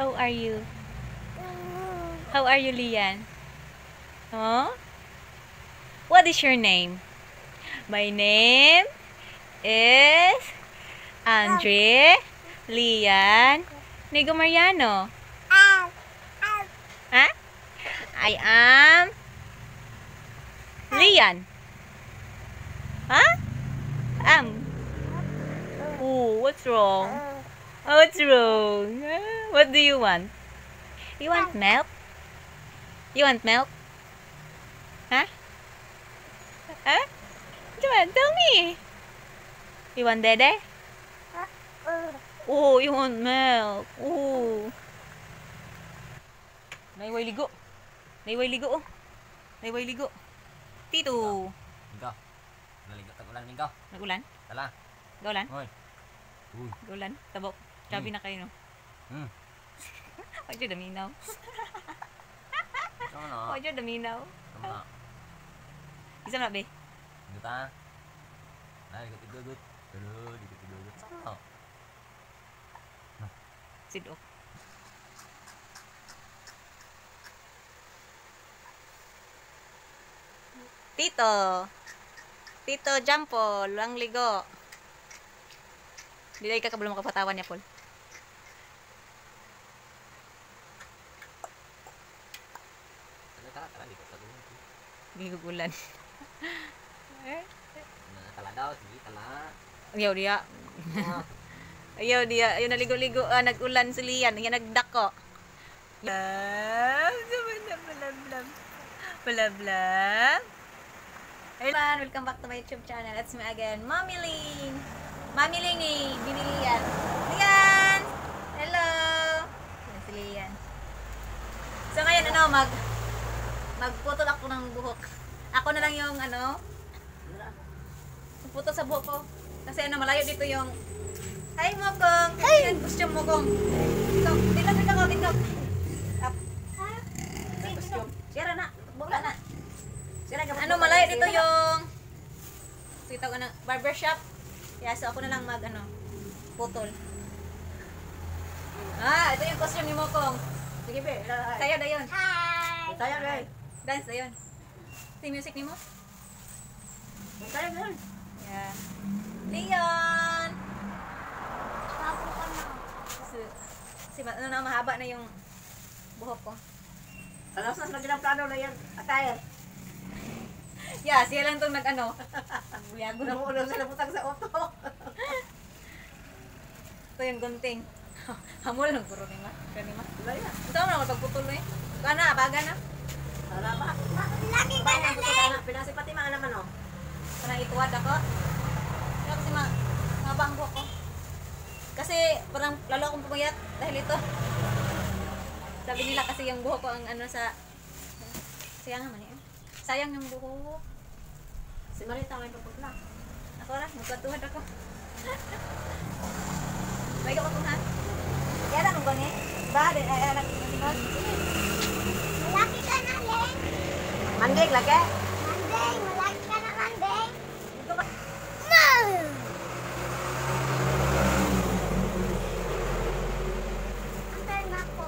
How are you? How are you, Lian? Huh? What is your name? My name is Andre Lian Nigo Mariano. Huh? I am Lian. Huh? Am. Oh, what's wrong? Oh, what's wrong? Ah, What do you want? You want milk? You want milk? Huh? Huh? Come on, tell me. You want dede? Oh, you want milk. Oh. Naiway ligo. Naiway ligo, oh. Naiway ligo. Tito. Minggo. Naligot ang ulan, Minggo. Nagulan? Tala. Gaulan? Hoy. Uy. Gaulan? Tabok. Sabi Hmm. na kayo, no? Hmm. Huwag dyan daminaw. Sama na. Huwag dyan daminaw. Sama na. Isa na, be. Minggo ta. Naligot idugot. Pero, ligot idugot. Sama na. Sido. Tito. Tito Jampo, lang ligo. Di ka kabalo makapatawan niya, Paul. Gigugulan. Na, Tala daw. Sige, tala. Ayaw diya. Ayaw diya. Ayaw naligo-ligo. Ah, nag-ulan si Lian. Ayaw nagdako. Love. Blab, blab. Blab, blab. Hey, everyone. Welcome back to my YouTube channel. It's me again, Mommy Ling. Mommy Ling ni Bini Lian. Lian! Hello! Yan si Lian. So ngayon, ano, mag magputol ako ng buhok. Ako na lang yung, ano, puto sa buhok ko. Kasi ano, malayo dito yung... Hi, Mokong! Hey! Yung costume, Mokong. So, dito, dito ko, dito. Up. Yung costume. Sira na. Bula na. Sira ka. Ano, malayo dito yung... So, ito, ano, barbershop. Yeah, so ako na lang mag, ano, putol. Ah, ito yung costume ni Mokong. Sige, be. Sayo na yun. Hi! Tayo, be. Dance na yun. Ito yung music ni mo? Tayo, be. Yeah. Leon! Bago ka na. Si, si ano na, mahaba na yung buhok ko. Alas na sila plano na yan. Atayar. Yeah, siya lang itong nag-ano. Buyago na. Namuulaw sila putang sa auto. Ito yung gunting. Hamul ng puro ni ma. Kani ma. Wala yan. Ito mo na magpagputol mo eh. Kana, baga na. Tala ba? Lagi ka na, Len! Pinasi pati mga naman, oh. Kana ituwad ako. Kaya kasi ma, mahaba ang buhok ko. Kasi parang lalo akong pumayat dahil ito. Sabi nila kasi yung buhok ko ang ano sa... Sayang naman eh. Sayang yung buhok. Si Marita may papagla. Ako ra, magkatuhad ako. May ka ha? Yan ang gani. Ba, din ay anak ni Malaki ka na, Len! Mandig lagi. Mandeng! Malaki ka na, ka. No! Ang turn ako.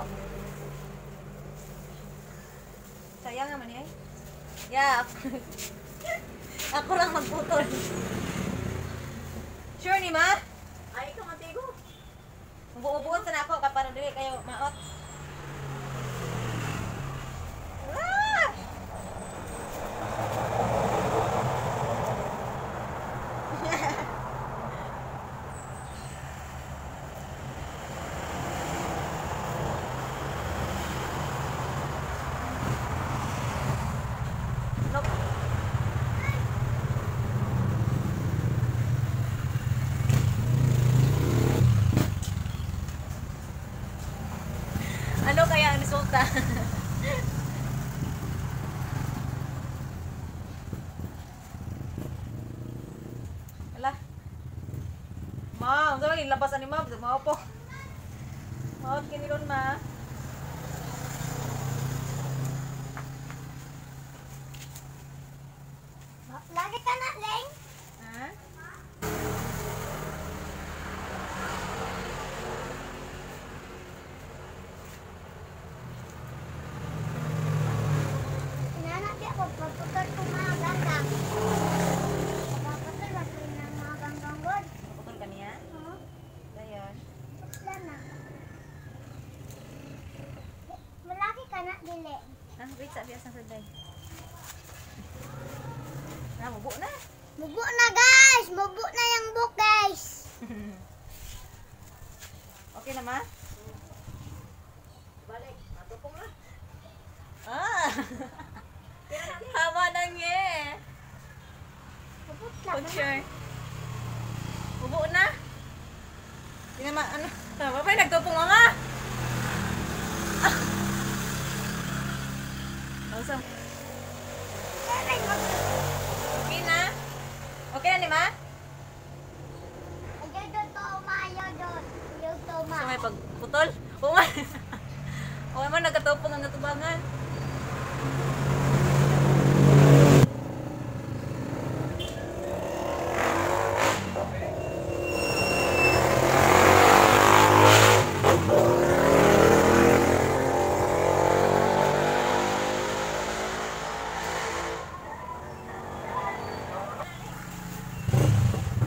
Sayang naman eh. Yeah, ako. lang magputol. Sure ni ma? Ay, ikaw mantigo. Buo-buot na ako kapag dili kayo maot. Ah! Nope. Ano kaya ang resulta? Ala. Unsa lagi labas ani ma, mao po. Mao kini ron ma. Lagi ka na, Len! Ha? Kitsa biya sa saday. Na, mubo na. Mubo na guys! Mubo na yung book guys! Okay na ma? Balik, matupong na. Ah! Hama na nge. Mubot lang. Picture. Mubo na. Hindi naman, ano? Pa, nagtupong nga nga. Mag... Okay na? Okay na ni ma? Ayaw doon to, umayaw doon. Ayaw to, ma. So may pagputol? Oo man. Oo man, nagkatupong ang natubangan.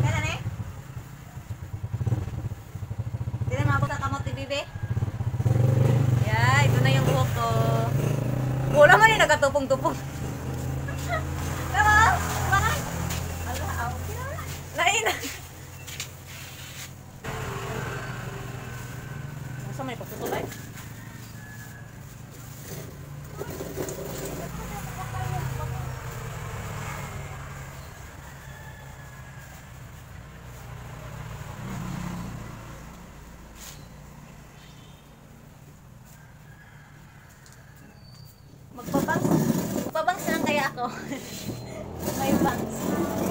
Kailan eh? Hindi na maabot ang kamot ni Bibi. Yeah, ito na yung buhok ko. Wala man yung nagkatupong-tupong. Tama? Bakit? Ala, aw. Lain. Masa may pagtutol ay? Magbabangs. Magbabangs lang kaya ako. May bangs.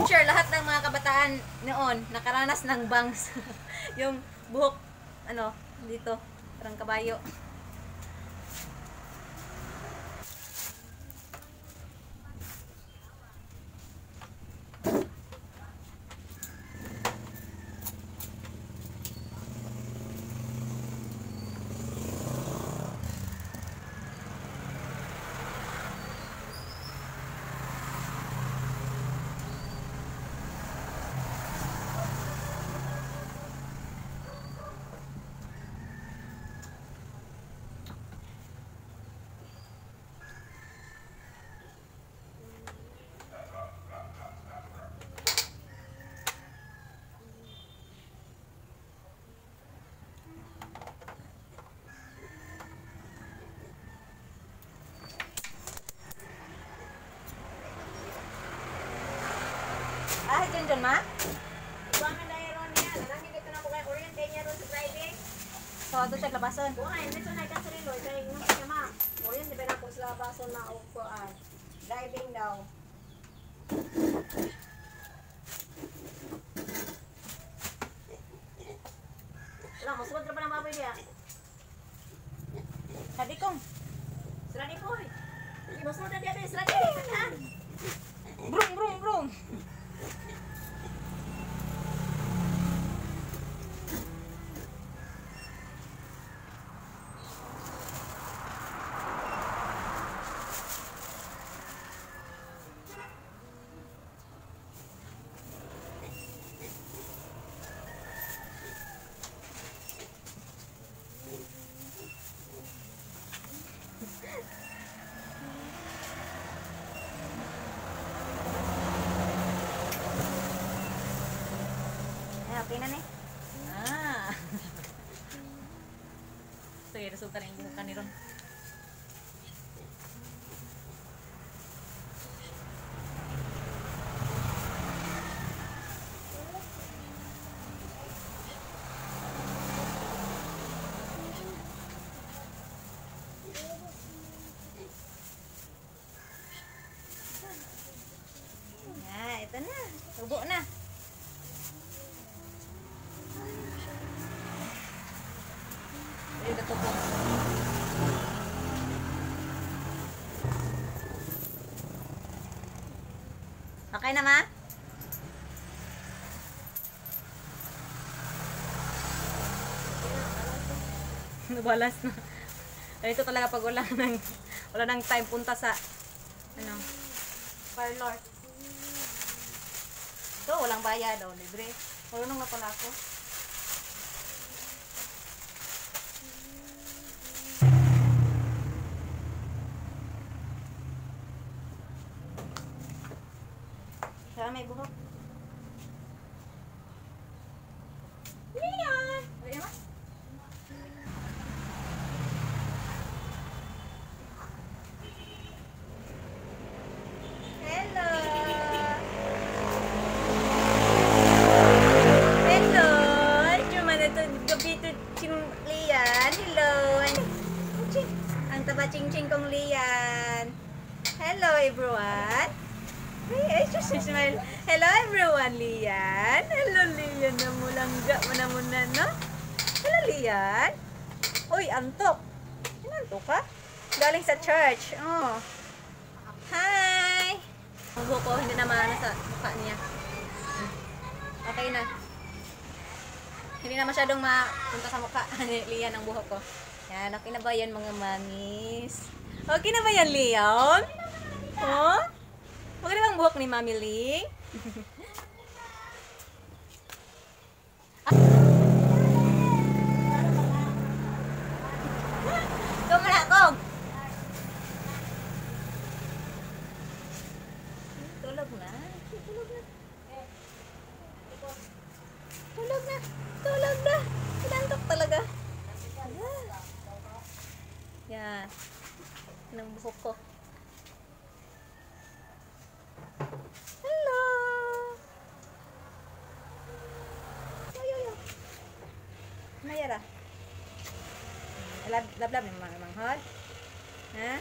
Sure, lahat ng mga kabataan noon, nakaranas ng bangs. yung buhok, ano, dito, parang kabayo. Ah, dyan dyan, ma? Ibangan na ron niya. Nanami dito na ko kay orientate niya ron sa driving. So, ito siya labason. Buhay, nito na ka sarilo. Kaya yung mga ma. Orient, di ba na ko sila baso na o ko ah. Driving daw. Wala, masuwad ka pa ng baboy niya. Sabi kong, Sira di po eh. Masuwad na diya. Sira di. Ha? brum, brum, brum. Na ni. Ah. Sige, resulta na yung buhok ka ni Ron. Ah, ito na. Tubo na. Ayun, katubo. Ma? Nabalas na. Ito talaga pag wala nang wala nang time punta sa ano parlor. Ito, walang bayad daw, libre. Marunong na pala ako. Saan may buhok? Leon! Leon? Hello! Hello! Cuma na to gabi to ching Lian. Hello! Ching. Ang taba ching ching kong Lian. Hello everyone! Hey, I just smile. Hello everyone, Lian. Hello Lian na mulangga mo na muna, no? Hello Lian. Uy, antok. Inantok ka? Galing sa church. Oh. Hi! Ang buhok ko, hindi na maano sa mukha niya. Okay na. Hindi na masyadong mapunta sa mukha ni Lian ang buhok ko. Yan, okay na ba yan mga mamis? Okay na ba yan, Leon? Oh? Na bang buhok ni Mami Ling? Tumala ko! Tulog na. Tulog na. Tulog na. Tulog na. Inantok talaga. Yan. Yan ang buhok ko. Hello! Yo, yo, yo. Mayara. Lab, lab, lab, mang, manghod. Ha?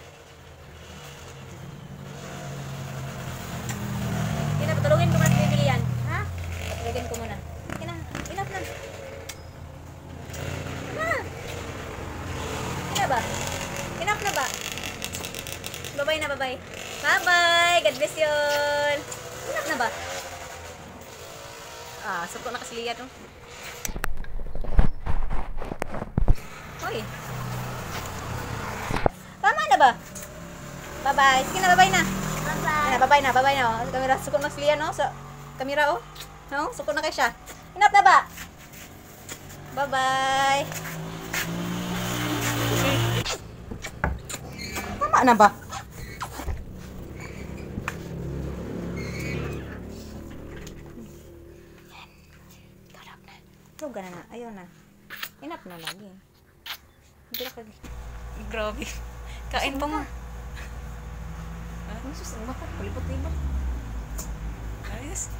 Kina, patulungin ko muna sa bibilian. Ha? Patulungin ko muna. Kina, enough na. Na! Kina ba? Enough na ba? Bye-bye na, bye-bye. Bless yun! Enough na ba? Ah, suko na kasi liya to. Hoy. Tama na ba? Bye-bye. Sige na, bye-bye na. Bye-bye. Bye-bye na, bye-bye na. Oh. Kamera, suko na si Lian, no? Sa kamera, oh. No? Suko na kay siya. Enough na ba? Bye-bye. Tama na ba? Ka na na. Ayaw na. Enough na lagi. Hindi kag... Grabe. Kain pa mo. Ano sus? Ano ba ka? Palibot-libot. Ayos.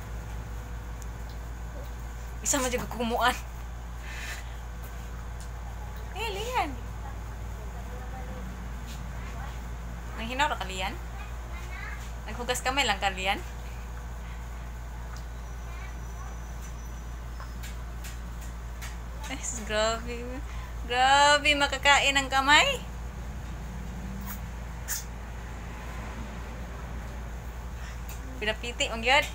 Isa mo dyan kumuan. Eh, Lian. Ang hinaw na kalian? Naghugas kamay lang kalian? Ay, sus, grabe. Grabe, makakain ng kamay. Pinapiti, ang yun.